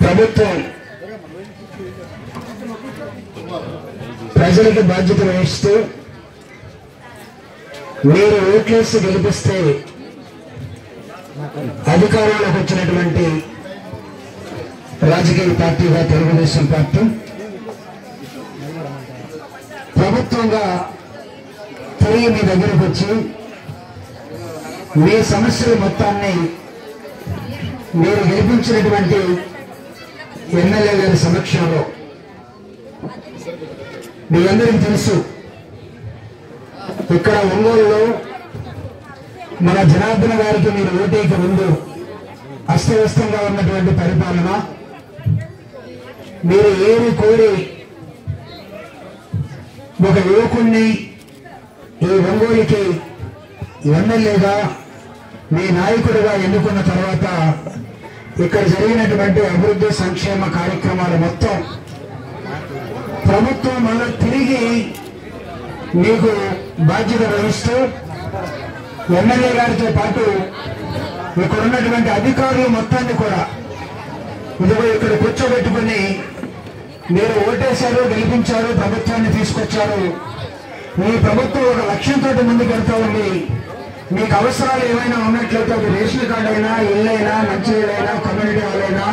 ప్రభుత్వం ప్రజలకు బాధ్యత వహిస్తూ మీరు ఓట్లేసి గెలిపిస్తే అధికారంలోకి వచ్చినటువంటి రాజకీయ పార్టీగా తెలుగుదేశం పార్టీ ప్రభుత్వంగా తిరిగి మీ దగ్గరకు వచ్చి మీ సమస్యల మొత్తాన్ని మీరు గెలిపించినటువంటి ఎమ్మెల్యే గారి సమక్షంలో. మీరందరికీ తెలుసు ఇక్కడ ఒంగోలులో మన జనార్దన గారికి మీరు ఓటేకి ముందు అస్తవ్యస్తంగా ఉన్నటువంటి పరిపాలన మీరు ఏమి కోరి ఒక యువకుణ్ణి ఈ ఒంగోలుకి ఎమ్మెల్యేగా మీ నాయకుడిగా ఎన్నుకున్న తర్వాత ఇక్కడ జరిగినటువంటి అభివృద్ధి సంక్షేమ కార్యక్రమాలు మొత్తం ప్రభుత్వం మళ్ళీ తిరిగి మీకు బాధ్యత వహిస్తూ ఎమ్మెల్యే గారితో పాటు ఇక్కడ ఉన్నటువంటి అధికారులు మొత్తాన్ని కూడా ఇదిగో ఇక్కడ కూర్చోబెట్టుకుని మీరు ఓటేశారు గెలిపించారు ప్రభుత్వాన్ని తీసుకొచ్చారు. మీ ప్రభుత్వం ఒక లక్ష్యంతో ముందుకు వెళ్తా ఉంది. మీకు అవసరాలు ఏమైనా ఉన్నట్లయితే అది రేషన్ కార్డు అయినా ఇల్లైనా అయినా కమ్యూనిటీ హాల్ అయినా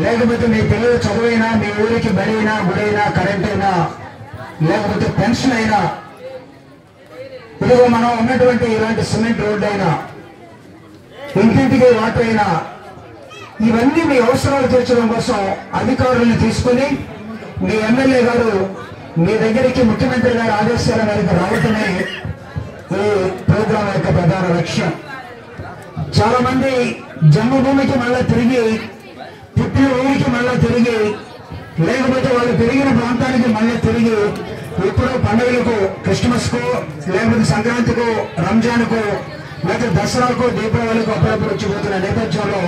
లేకపోతే మీ పిల్లలు చదువైనా మీ ఊరికి బడి అయినా గుడైనా కరెంట్ అయినా లేకపోతే పెన్షన్ అయినా ఇదిగో మనం ఉన్నటువంటి ఇలాంటి సిమెంట్ రోడ్డు అయినా ఇంటింటికి వాటర్ అయినా ఇవన్నీ మీ అవసరాలు తీర్చడం కోసం అధికారులను తీసుకుని మీ ఎమ్మెల్యే గారు మీ దగ్గరికి ముఖ్యమంత్రి గారి ఆదేశాల మేరకు రావటమే ప్రోగ్రాం యొక్క ప్రధాన లక్ష్యం. చాలా మంది జన్మభూమికి మళ్ళా తిరిగి పుట్టిన ఊరికి మళ్ళా తిరిగి లేకపోతే వాళ్ళు పెరిగిన ప్రాంతానికి మళ్ళీ తిరిగి ఎప్పుడో పండుగలకు క్రిస్మస్కు లేకపోతే సంక్రాంతికో రంజాన్కో లేకపోతే దసరాకు దీపావళికి అప్పుడప్పుడు వచ్చిపోతున్న నేపథ్యంలో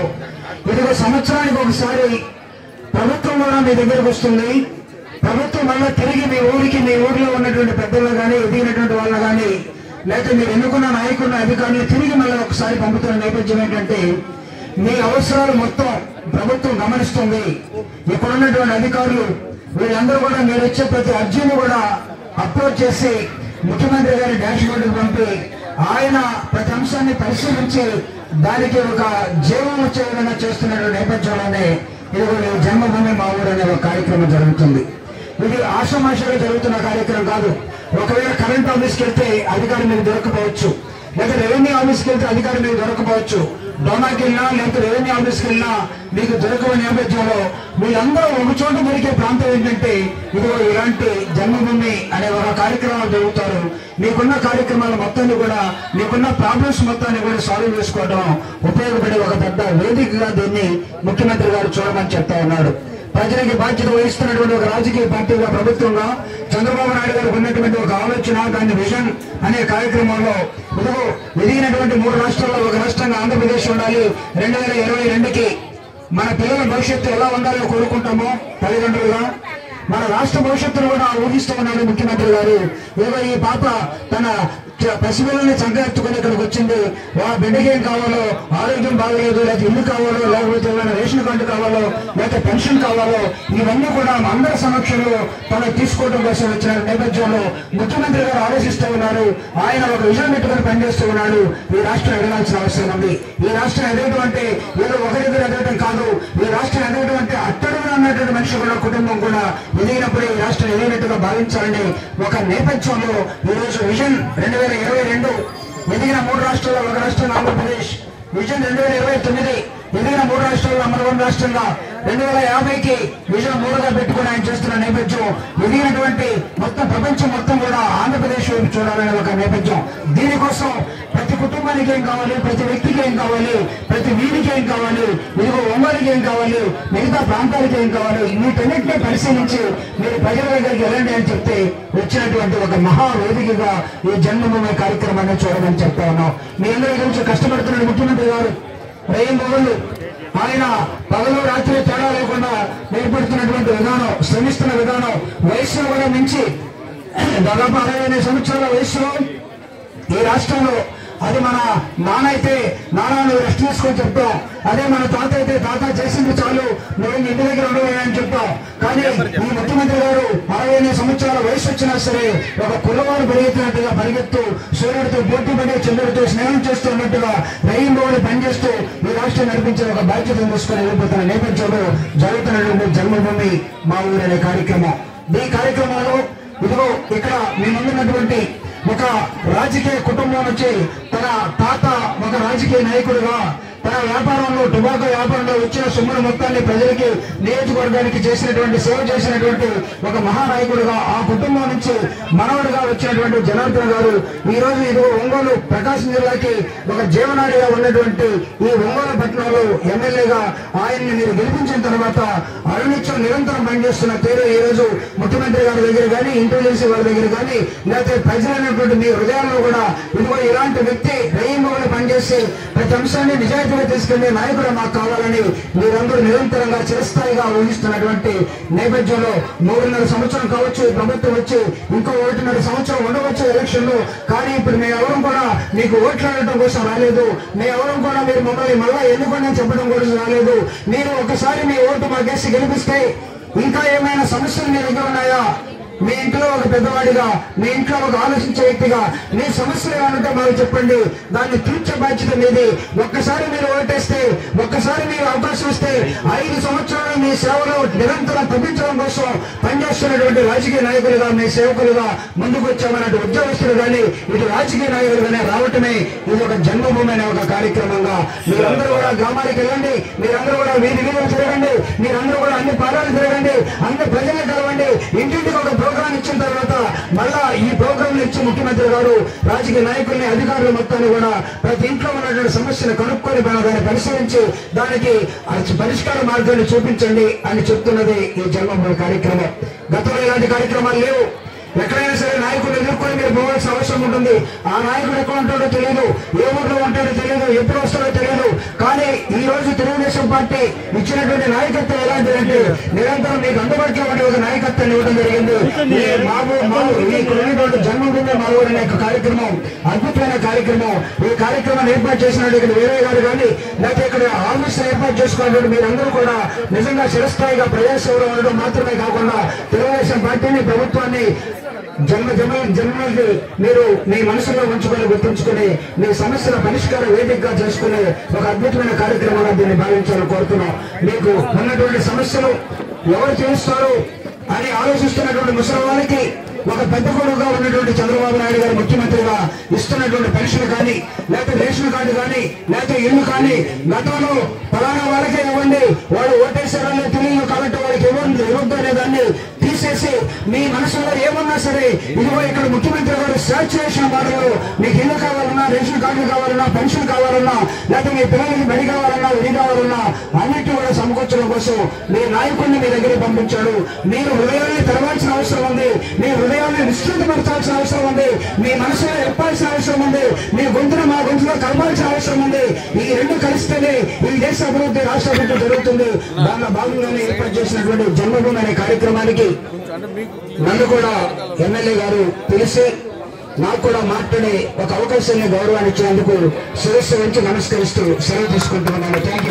ఇదిగో సంవత్సరానికి ఒకసారి ప్రభుత్వం కూడా మీ దగ్గరకు వస్తుంది. ప్రభుత్వం మళ్ళీ తిరిగి మీ ఊరికి మీ ఊరిలో ఉన్నటువంటి పెద్దలు కానీ ఎదిగినటువంటి వాళ్ళు కానీ లేకపోతే మీరు ఎన్నుకున్న నాయకున్న అధికారులు తిరిగి మళ్ళీ ఒకసారి పంపుతున్న నేపథ్యం ఏంటంటే మీ అవసరాలు మొత్తం ప్రభుత్వం గమనిస్తుంది. ఇప్పుడున్నటువంటి ఉన్నటువంటి అధికారులు వీళ్ళందరూ కూడా మీరు ఇచ్చే ప్రతి అర్జీని కూడా అప్లోడ్ చేసి ముఖ్యమంత్రి గారి డాష్ బోర్డుకు పంపి ఆయన ప్రతి అంశాన్ని పరిశీలించి దానికి ఒక జీవం వచ్చే విధంగా చేస్తున్నటువంటి నేపథ్యంలోనే ఇది జన్మభూమి మా ఊరు అనే ఒక కార్యక్రమం జరుగుతుంది. ఇది ఆషామాషగా జరుగుతున్న కార్యక్రమం కాదు ఒకవేళ కరెంట్ ఆఫీస్కి వెళ్తే అధికారి మీకు దొరకపోవచ్చు. లేదా రెవెన్యూ ఆఫీస్కి వెళ్తే అధికారి మీకు దొరకపోవచ్చు. డోనాకి వెళ్ళినా లేకపోతే రెవెన్యూ ఆఫీస్కి వెళ్ళినా మీకు దొరకని నేపథ్యంలో మీరందరూ ఒక చోట దొరికే ప్రాంతం ఏంటంటే ఇదిగో ఇలాంటి జన్మభూమి అనే ఒక కార్యక్రమాలు జరుగుతారు. మీకున్న కార్యక్రమాల మొత్తాన్ని కూడా మీకున్న ప్రాబ్లమ్స్ మొత్తాన్ని కూడా సాల్వ్ చేసుకోవడం ఉపయోగపడే ఒక పెద్ద వేదికగా దీన్ని ముఖ్యమంత్రి గారు చూడమని చెప్తా ఉన్నాడు. ప్రజలకి బాధ్యత వహిస్తున్నటువంటి ఒక రాజకీయ పార్టీగా ప్రభుత్వంగా చంద్రబాబు నాయుడు గారికి ఉన్నటువంటి ఒక ఆలోచన దాని విజన్ అనే కార్యక్రమంలో ఇదిగో ఎదిగినటువంటి మూడు రాష్ట్రాల్లో ఒక రాష్ట్రంగా ఆంధ్రప్రదేశ్ ఉండాలి. రెండు వేల ఇరవై రెండుకి మన పిల్లల భవిష్యత్తు ఎలా ఉండాలో కోరుకుంటామో తల్లిదండ్రులుగా. మన రాష్ట్ర భవిష్యత్తును కూడా ఊహిస్తూ ఉన్నాడు ముఖ్యమంత్రి గారు. ఏదో ఈ పాప తన పశువులను పసిపిల్లల్ని ఇక్కడికి వచ్చింది. వా బిడ్డకి ఏం కావాలో? ఆరోగ్యం బాగలేదు లేకపోతే ఇల్లు కావాలో లేకపోతే ఏమైనా రేషన్ కార్డు కావాలో లేకపోతే పెన్షన్ కావాలో ఇవన్నీ కూడా అందరి సమక్షంలో తను తీసుకోవడం కోసం వచ్చిన నేపథ్యంలో ముఖ్యమంత్రి గారు ఆలోచిస్తూ ఉన్నారు. ఆయన ఒక విజయం పెట్టుకుని పనిచేస్తూ ఉన్నాడు. ఈ రాష్ట్రం ఎదగాల్సిన అవసరం ఉంది. ఈ రాష్ట్రం ఎదగడం అంటే ఏదో ఒకరిద్దరు ఎదగడం కాదు. ఈ రాష్ట్రం ఎదగడం అంటే అట్టడుగున ఉన్నటువంటి మనిషి కూడా కుటుంబం కూడా ఎదిగినప్పుడు ఈ రాష్ట్రం ఎదిగినట్టుగా భావించాలని ఒక నేపథ్యంలో ఈ రోజు విజన్ రెండు వేల ఇరవై రెండు ఎదిగిన మూడు రాష్ట్రాల్లో ఒక రాష్ట్రం ఆంధ్రప్రదేశ్ విజన్ రెండు వేల ఇరవై తొమ్మిది ఎదిగిన మూడు రాష్ట్రాల్లో నంబర్ రాష్ట్రంగా రెండు వేల యాభైకి విజయం మూడుగా పెట్టుకుని ఆయన చేస్తున్న నేపథ్యం ఎదిగినటువంటి మొత్తం ప్రపంచం మొత్తం కూడా ఆంధ్రప్రదేశ్ వైపు చూడాలనే ఒక నేపథ్యం. దీనికోసం ప్రతి కుటుంబానికి ఏం కావాలి ప్రతి వ్యక్తికి ఏం కావాలి ప్రతి వీధికి ఏం కావాలి ఇదిగో ఒంగోలుకి ఏం కావాలి మిగతా ప్రాంతాలకి ఏం కావాలి వీటన్నిటిని పరిశీలించి మీరు ప్రజల దగ్గరికి వెళ్ళండి అని చెప్తే వచ్చినటువంటి ఒక మహా వేదికగా ఈ జన్మభూమి కార్యక్రమాన్ని చూడమని చెప్తా ఉన్నాం. మీ అందరి గురించి కష్టపడుతున్న ముఖ్యమంత్రి గారు రేయం ఆయన పగలు రాత్రి తేడా లేకుండా ఏర్పడుతున్నటువంటి విధానం శ్రమిస్తున్న విధానం వయస్సును కూడా మించి దాదాపు అరవై సంవత్సరాల వయసులో ఈ రాష్ట్రంలో అది మన నాన్న అయితే నాన్న నువ్వు రెస్ట్ తీసుకొని చెప్తాం. అదే మన తాత అయితే తాత చేసింది చాలు. నువ్వు ఇంటి దగ్గర ఉండవు అని చెప్తాం. కానీ ఈ ముఖ్యమంత్రి గారు అరవై ఎనిమిది సంవత్సరాల వయసు వచ్చినా సరే ఒక కుర్రవారు పరిగెత్తినట్టుగా పరిగెత్తు సూర్యుడితో పోటీ పడి చంద్రుడితో స్నేహం చేస్తూ ఉన్నట్టుగా రెయిన్బోని పనిచేస్తూ ఈ రాష్ట్రం నడిపించిన ఒక బాధ్యతను తీసుకొని వెళ్ళిపోతున్న నేపథ్యంలో జరుగుతున్నటువంటి జన్మభూమి మా ఊరు అనే కార్యక్రమం. ఈ కార్యక్రమంలో ఇదిగో ఇక్కడ మీ ముందున్నటువంటి ఒక రాజకీయ కుటుంబం నుంచి తన తాత ఒక రాజకీయ నాయకుడిగా తన వ్యాపారంలో టొబాకో వ్యాపారంలో వచ్చిన సొమ్ముల మొత్తాన్ని ప్రజలకి నియోజకవర్గానికి చేసినటువంటి సేవ చేసినటువంటి ఒక మహానాయకుడుగా ఆ కుటుంబం నుంచి మనవడిగా వచ్చినటువంటి జనార్దన్ గారు ఈ రోజు ఇది ఒంగోలు ప్రకాశం జిల్లాకి ఒక జీవనాడిగా ఉన్నటువంటి ఈ ఒంగోలు పట్టణంలో ఎమ్మెల్యేగా ఆయన్ని మీరు గెలిపించిన తర్వాత అరుణిత్యం నిరంతరం పనిచేస్తున్న తీరు ఈ రోజు ముఖ్యమంత్రి గారి దగ్గర కానీ ఇంటెలిజెన్స్ వారి దగ్గర కానీ లేకపోతే ప్రజలైనటువంటి మీ హృదయాల్లో కూడా ఇదిగో ఇలాంటి వ్యక్తి రెయిన్బోని పనిచేసి ప్రతి అంశాన్ని నిజాయితీగా తీసుకెళ్ళే నాయకుడు మాకు కావాలని మీరందరూ నిరంతరంగా చిరస్థాయిగా ఊహిస్తున్నటువంటి నేపథ్యంలో మూడున్నర సంవత్సరం కావచ్చు ప్రభుత్వం వచ్చి ఇంకో ఒకటిన్నర సంవత్సరం ఉండవచ్చు ఎలక్షన్లో కానీ ఇప్పుడు మేము ఎవరం కూడా మీకు ఓట్లాడటం కోసం రాలేదు. మేము ఎవరం కూడా మీరు మమ్మల్ని మళ్ళా ఎన్నుకోండి చెప్పడం కోసం రాలేదు. మీరు ఒకసారి మీ ఓటు మాకేసి గెలిపిస్తే ఇంకా ఏమైనా సమస్యలు మీ దగ్గర ఉన్నాయా? మీ ఇంట్లో ఒక పెద్దవాడిగా మీ ఇంట్లో ఒక ఆలోచించే వ్యక్తిగా మీ సమస్యలు ఏమంటే మాకు చెప్పండి. దాన్ని తీర్చే బాధ్యత మీది. ఒక్కసారి మీరు ఓటేస్తే ఒక్కసారి మీరు అవకాశం ఇస్తే ఐదు సంవత్సరాలు మీ సేవలో నిరంతరం తప్పించడం కోసం పనిచేస్తున్నటువంటి రాజకీయ నాయకులుగా మీ సేవకులుగా ముందుకు వచ్చామన్నట్టు ఉద్యోగస్తులు కానీ ఇటు రాజకీయ నాయకులుగానే రావటమే ఇది ఒక జన్మభూమి అనే ఒక కార్యక్రమంగా. మీరందరూ కూడా గ్రామానికి వెళ్ళండి. మీరందరూ కూడా వీధి వీధులు తిరగండి. మీరందరూ కూడా అన్ని పాదాలు తిరగండి. అన్ని ప్రజల్ని కలవండి. ఇంటింటికి ఒక ప్రోగ్రాం ఇచ్చిన తర్వాత మళ్ళా ఈ ప్రోగ్రాం ముఖ్యమంత్రి గారు రాజకీయ నాయకుల్ని అధికారుల మొత్తాన్ని కూడా ప్రతి ఇంట్లో ఉన్నటువంటి సమస్యను కనుక్కొని దాన్ని పరిశీలించి దానికి పరిష్కార మార్గాన్ని చూపించండి అని చెప్తున్నది ఈ జన్మభూమి కార్యక్రమం. గతంలో ఇలాంటి కార్యక్రమాలు లేవు. ఎక్కడైనా సరే నాయకుడు ఎదుర్కొని మీరు పోవాల్సిన అవసరం ఉంటుంది. ఆ నాయకుడు ఎక్కడ ఉంటాడో తెలియదు ఏ ఊర్లో ఉంటాడో తెలియదు ఎప్పుడు వస్తాడో తెలియదు కానీ ఈ రోజు తెలుగుదేశం పార్టీ ఇచ్చినటువంటి నాయకత్వం ఎలాంటిదంటే నిరంతరం మీకు అందుబాటులో ఉండే ఒక నాయకత్వాన్ని ఇవ్వడం జరిగింది. ఈ మాబు ఊరు అనే కార్యక్రమం అద్భుతమైన కార్యక్రమం. ఈ కార్యక్రమాన్ని ఏర్పాటు చేసిన ఇక్కడ వేరే గారు కానీ లేకపోతే ఇక్కడ ఆఫీస్ ఏర్పాటు చేసుకున్నటువంటి మీరందరూ కూడా నిజంగా చిరస్థాయిగా ప్రజాసేవలో ఉండడం మాత్రమే కాకుండా తెలుగుదేశం పార్టీని ప్రభుత్వాన్ని జన్మ జన్మ జన్మలకి మీరు మీ మనసులో ఉంచుకొని గుర్తుంచుకొని మీ సమస్యల పరిష్కార వేదికగా చేసుకునే ఒక అద్భుతమైన కార్యక్రమంగా దీన్ని భావించాలని కోరుతున్నాం. మీకు ఉన్నటువంటి సమస్యలు ఎవరు చేస్తారు అని ఆలోచిస్తున్నటువంటి ముసలి వారికి ఒక పెద్ద కొడుకుగా ఉన్నటువంటి చంద్రబాబు నాయుడు గారు ముఖ్యమంత్రిగా ఇస్తున్నటువంటి పెన్షన్ కానీ లేకపోతే రేషన్ కార్డు కానీ లేకపోతే ఇల్లు కానీ గతంలో ఫలానా వాళ్ళకే ఇవ్వండి. వాళ్ళు ఓటేశారని తెలియదు కాబట్టి వాళ్ళకి ఇవ్వండి. ఇవ్వద్దు అనే దాన్ని తీసేసి మీ మనసులో ఏమన్నా సరే ఇదిగో ఇక్కడ ముఖ్యమంత్రి గారు చేసిన బాధలు మీకు ఇల్లు కావాలన్నా రేషన్ కార్డు కావాలన్నా పెన్షన్ కావాలన్నా లేకపోతే మీ పిల్లలకి బడి కావాలన్నా ఇది కావాలన్నా అన్నిటి కూడా సమకూర్చడం కోసం మీ నాయకుడిని మీ దగ్గరికి పంపించాడు. మీరు హృదయాన్ని తెరవాల్సిన అవసరం ఉంది. మీ హృదయాన్ని విస్తృతపరచాల్సిన అవసరం ఉంది. మీ మనసులో చెప్పాల్సిన అవసరం ఉంది. మీ గొంతును మా గొంతులో కలపాల్సిన అవసరం ఉంది. ఈ రెండు దేశ అభివృద్ధి రాష్ట్ర అభివృద్ధి జరుగుతుంది. దానిలో భాగంగానే ఏర్పాటు చేసినటువంటి జన్మభూమి అనే కార్యక్రమానికి నన్ను కూడా ఎమ్మెల్యే గారు పిలిచి నాకు కూడా మాట్లాడే ఒక అవకాశాన్ని గౌరవాన్ని ఇచ్చినందుకు శిరస్సు నుంచి నమస్కరిస్తూ సెలవు తీసుకుంటున్నాను. Thank you